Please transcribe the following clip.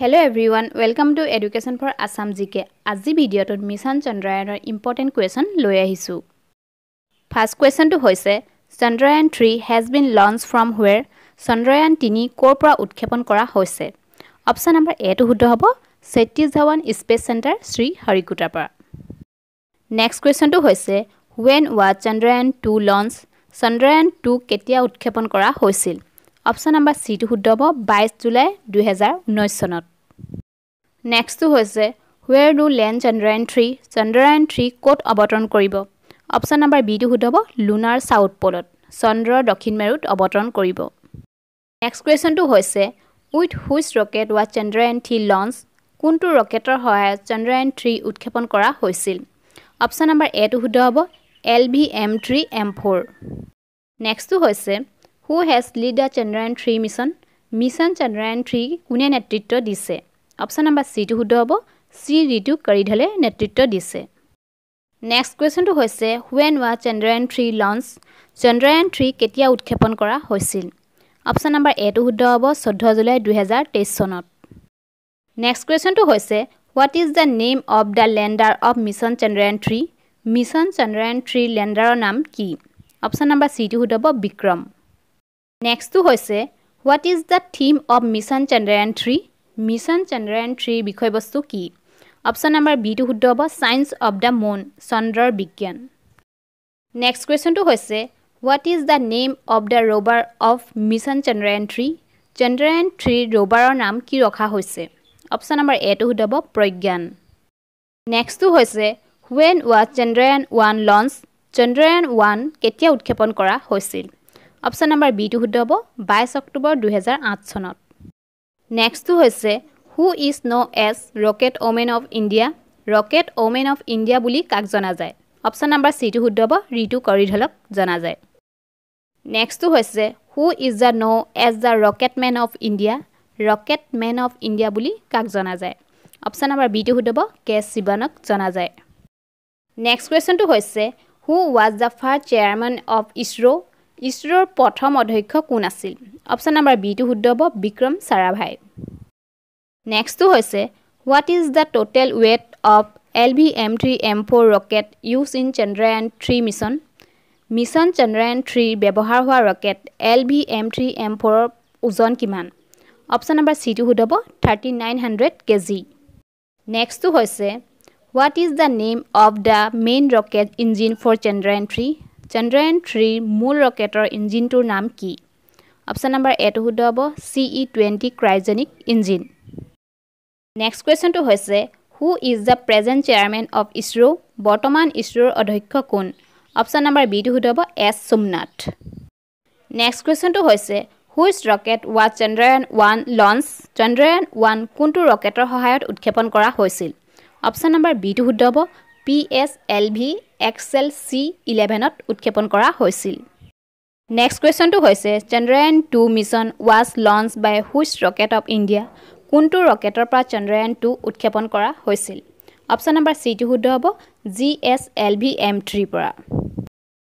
Hello' everyone welcome to education for Assam G K আজি ভিডিঅ'টোত mission চন্দ্ৰায়নৰ important question লৈ আহিছোঁ। ফাৰ্ষ্ট কুৱেশ্যনটো হৈছে Chandrayaan three has been launch from where Chandrayaan তিনি ক'ৰ পৰা উৎক্ষেপণ কৰা হৈছে? অপশ্যন নম্বৰ এটো শুদ্ধ হ'ব সতীশ ধাৱান স্পেচ চেণ্টাৰ শ্ৰী হৰিকোটাৰ পৰা। নেক্সট কুৱেশ্যনটো হৈছে when was Chandrayaan two launch Chandrayaan two কেতিয়া উৎক্ষেপণ কৰা হৈছিল? অপশ্যন নম্বৰ চিটো শুদ্ধ হ'ব বাইছ জুলাই দুহেজাৰ ঊনৈছ চনত। নেক্সটটো হৈছে where do land Chandrayaan three Chandrayaan three ক'ত অৱতৰণ কৰিব? অপশ্যন নম্বৰ বিটো শুদ্ধ হ'ব লুনাৰ ছাউথ পলত চন্দ্ৰৰ দক্ষিণ মেৰুত অৱতৰণ কৰিব। নেক্সট কুৱেশ্যনটো হৈছে with which rocket was Chandrayaan three launch কোনটো ৰকেটৰ সহায়ত চন্দ্ৰায়ন থ্ৰী উৎক্ষেপণ কৰা হৈছিল? অপশ্যন নম্বৰ এটো শুদ্ধ হ'ব L V M three M four নেক্সটটো হৈছে who has lead the Chandrayaan three mission mission Chandrayaan three কোনে নেতৃত্ব দিছে? অপশ্যন নম্বৰ চিটো শুদ্ধ হ'ব। চি ঋতু কৰিধলে নেতৃত্ব দিছে। নেক্সট কুৱেশ্যনটো হৈছে when was Chandrayaan three launch Chandrayaan three কেতিয়া উৎক্ষেপণ কৰা হৈছিল? অপশ্যন নম্বৰ এটো শুদ্ধ হ'ব চৈধ্য জুলাই দুহেজাৰ তেইছ চনত। নেক্সট কুৱেশ্যনটো হৈছে what is the name of the lander of mission Chandrayaan three mission Chandrayaan three লেণ্ডাৰৰ নাম কি? অপশ্যন নম্বৰ চিটো শুদ্ধ হ'ব বিক্ৰম। নেক্সটটো হৈছে what is the theme of mission Chandrayaan three mission Chandrayaan থ্ৰীৰ বিষয়বস্তু কি? অপশ্যন নম্বৰ বিটো শুদ্ধ হ'ব ছায়েন্স অৱ দ্য মুন চন্দ্ৰৰ বিজ্ঞান। নেক্সট কুৱেশ্যনটো হৈছে what is the name of the ৰ'বাৰ of mission Chandrayaan three Chandrayaan থ্ৰীৰ ৰ'বাৰৰ নাম কি ৰখা হৈছে? অপশ্যন নম্বৰ এটো শুদ্ধ হ'ব প্ৰজ্ঞান। নেক্সটটো হৈছে when was Chandrayaan one launch Chandrayaan one কেতিয়া উৎক্ষেপণ কৰা হৈছিল? অপশ্যন নম্বৰ বিটো শুদ্ধ হ'ব বাইছ অক্টোবৰ দুহেজাৰ আঠ চনত। নেক্সটটো হৈছে who is know' as rocket woman of India rocket woman of India বুলি কাক জনা যায়? অপশ্যন নম্বৰ চিটো শুদ্ধ হ'ব ঋতু কৰিধলক জনা যায়। নেক্সটটো হৈছে who is the know' as the rocket man of India rocket man of India বুলি কাক জনা যায়? অপশ্যন নম্বৰ বিটো শুদ্ধ হ'ব কে শিৱানক জনা যায়। নেক্সট কুৱেশ্যনটো হৈছে who was the first chairman of ISRO' ইছৰ'ৰ প্ৰথম অধ্যক্ষ কোন আছিল? অপশ্যন নম্বৰ বিটো শুদ্ধ হ'ব বিক্ৰম চাৰাভাই। নেক্সটটো হৈছে what is the total weight of L V M three M four rocket use in Chandrayaan three mission mission Chandrayaan থ্ৰীৰ ব্যৱহাৰ হোৱা rocket L V M three M ফ'ৰৰ ওজন কিমান? অপশ্যন নম্বৰ চিটো শুদ্ধ হ'ব thirty nine hundred K G নেক্সটটো হৈছে what is the name of the main rocket engine for Chandrayaan three Chandrayaan থ্ৰীৰ মূল ৰকেটৰ ইঞ্জিনটোৰ নাম কি? অপশ্যন নম্বৰ এটো শুদ্ধ হ'ব C E twenty cryogenic engine next কুৱেশ্যনটো হৈছে who is the present chairman of ISRO' বৰ্তমান ইছৰ'ৰ অধ্যক্ষ কোন? অপশ্যন নম্বৰ বিটো শুদ্ধ হ'ব এছ সোমনাথ. নেক্সট কুৱেশ্যনটো হৈছে which rocket was Chandrayaan one launch Chandrayaan one কোনটো ৰকেটৰ সহায়ত উৎক্ষেপণ কৰা হৈছিল? অপশ্যন নম্বৰ বিটো শুদ্ধ হ'ব P S L V X L C ইলেভেনত উৎক্ষেপণ কৰা হৈছিল। নেক্সট কুৱেশ্যনটো হৈছে Chandrayaan two mission was launch by which rocket of India কোনটো ৰকেটৰ পৰা চন্দ্ৰায়ন টু উৎক্ষেপণ কৰা হৈছিল? অপশ্যন নম্বৰ চিটো শুদ্ধ হ'ব G S L V M থ্ৰীৰ পৰা।